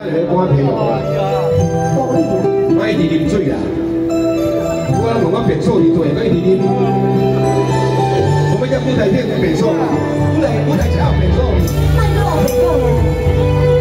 来关皮哦，我一直啉水啦，我拢问我变错伊做，我一直啉。我们要舞台变变错，舞台舞台下变错。麦克风，麦克风。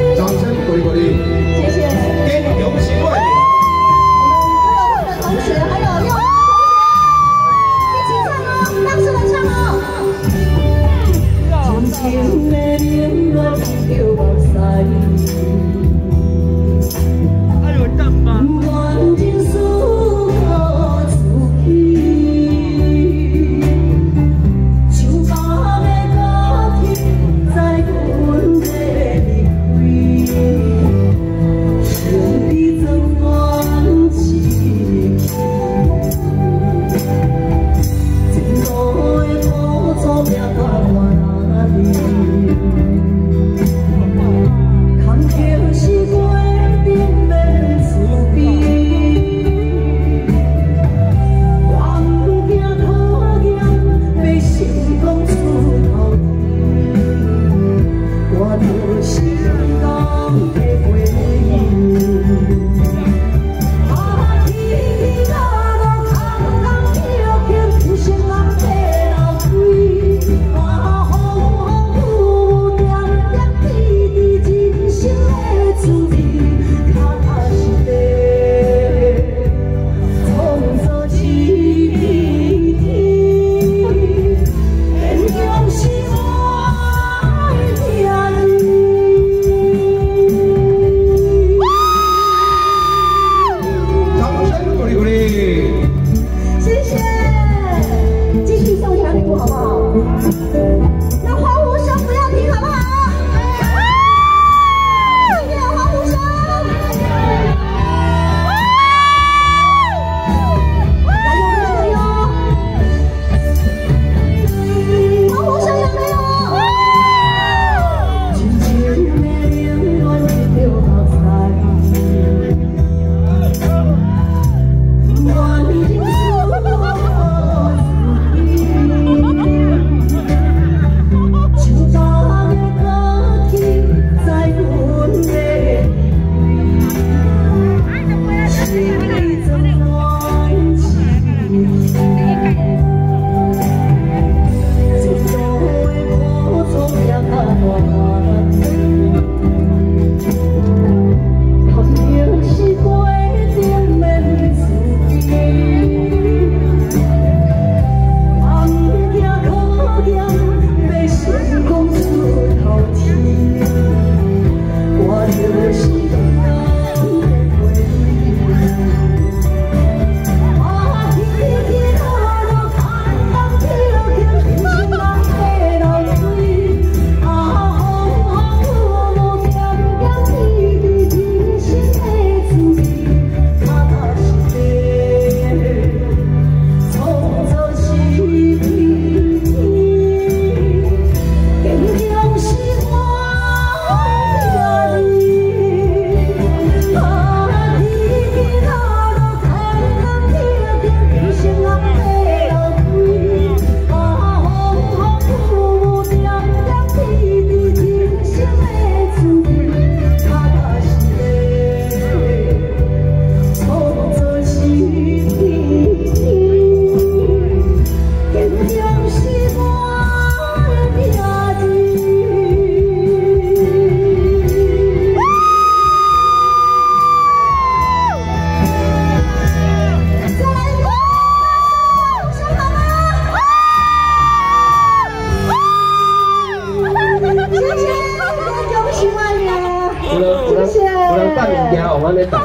你讲带物件往安尼带。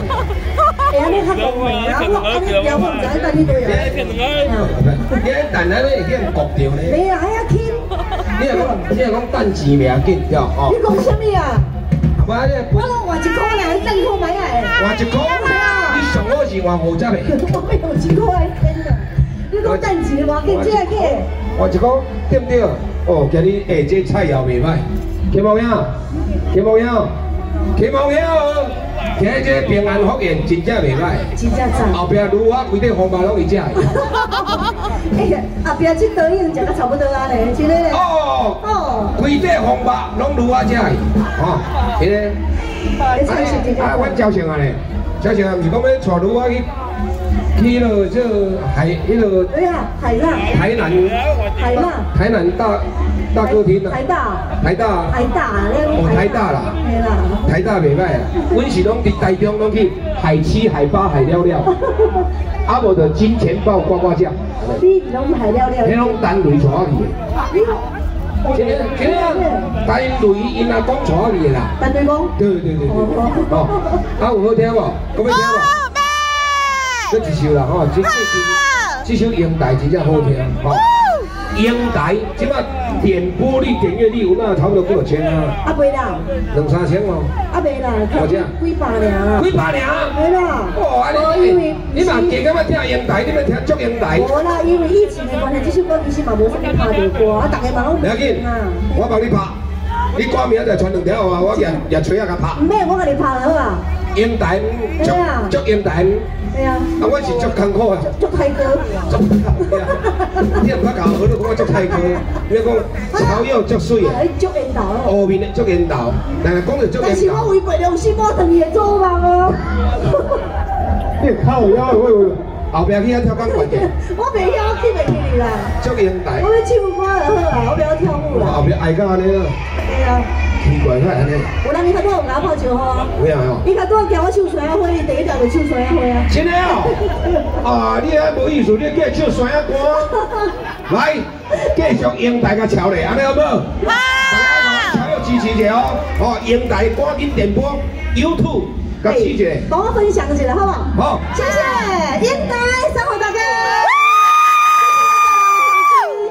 哎呀，你较聪明，我我我唔知等你对呀。你你等下咧，已经焗着咧。没啊，还要听。你讲你讲等钱命紧着哦。你讲什么啊？我咧，我拢换一块来，等你买下。换一块，你上好是换五只咧。我换一块，天哪！你讲等钱话紧，只个个。换一块，对不对？哦，今日下只菜肴未歹，听无影？听无影？天王庙，听这平安福宴真正袂歹，真正赞。后壁如我规块红包拢会食的。哎呀，后壁这导演食到差不多啊嘞，真的嘞。哦，哦，规块红包拢如我食的，吼，迄个。你唱是真正啊，阮交情啊咧，交情啊，毋是讲要带如我去去了这海，迄个哎呀，海浪，台南，海浪，台南大大歌厅啊，台大，台大，台大，哦，台大啦，台大袂歹啦，阮是拢伫台中拢去海七、海八、海了了，啊无就金钱豹、呱呱叫，你拢海了了，迄拢单雷带我去今日今日单雷因阿公带我去的啦。单雷公，对对对对，哦，啊有好听无？讲要听无？这一首啦吼，这这这首英台真正好听吼。英台即摆点播率、点阅率有哪差不多几多千啊？啊袂啦，两三千哦。啊袂啦，我这几百尔，几百尔？对啦。哦，安尼，你嘛加感觉听英台，你要听足英台。无啦，因为疫情的关系，这首歌其实嘛无啥物拍到歌，啊，大家嘛拢不要紧，我帮你拍。你歌名就传两条啊，我也也吹啊甲拍。唔免，我甲你拍好啊。英台，足足英台。对啊。啊，我是足艰苦啊。足泰哥。足泰哥。你也唔较搞，我都讲足泰哥。你讲草药足水啊。足烟头。乌面的足烟头，但系讲到足烟头。但是我违背良心，我等于做梦哦。你靠腰喂喂，后边去遐跳钢管的。我袂晓，去袂去你啦。足烟台。我要唱歌就好啦，我袂晓跳舞啦。后边爱干安尼啦。对啊。奇怪，太安尼。有人你较多有牙泡酒吼。有啊有。你较多叫我唱山花，你第一条就唱山花啊。真的哦。啊，你还无意思，你继续唱山歌。来，继续英台甲超咧，安尼好不好？好。大家超支持一下哦。哦，英台赶紧点播 YouTube，甲支持。帮我分享一下好不好？好。谢谢英台，生活大哥。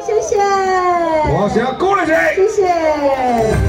谢谢。我想鼓励你。谢谢。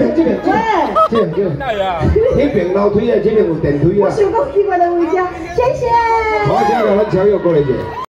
边这边，这边这边这边，那边楼梯啊，这边有电梯啊。我想讲奇怪的位置，谢谢。好，现在咱超越过来者。